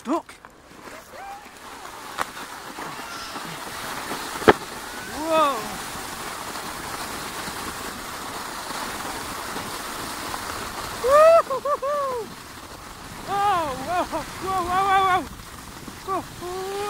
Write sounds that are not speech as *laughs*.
stuck. Whoa! Woo-hoo-hoo-hoo! *laughs* Oh, whoa, whoa, whoa, whoa, whoa! Whoa, whoa.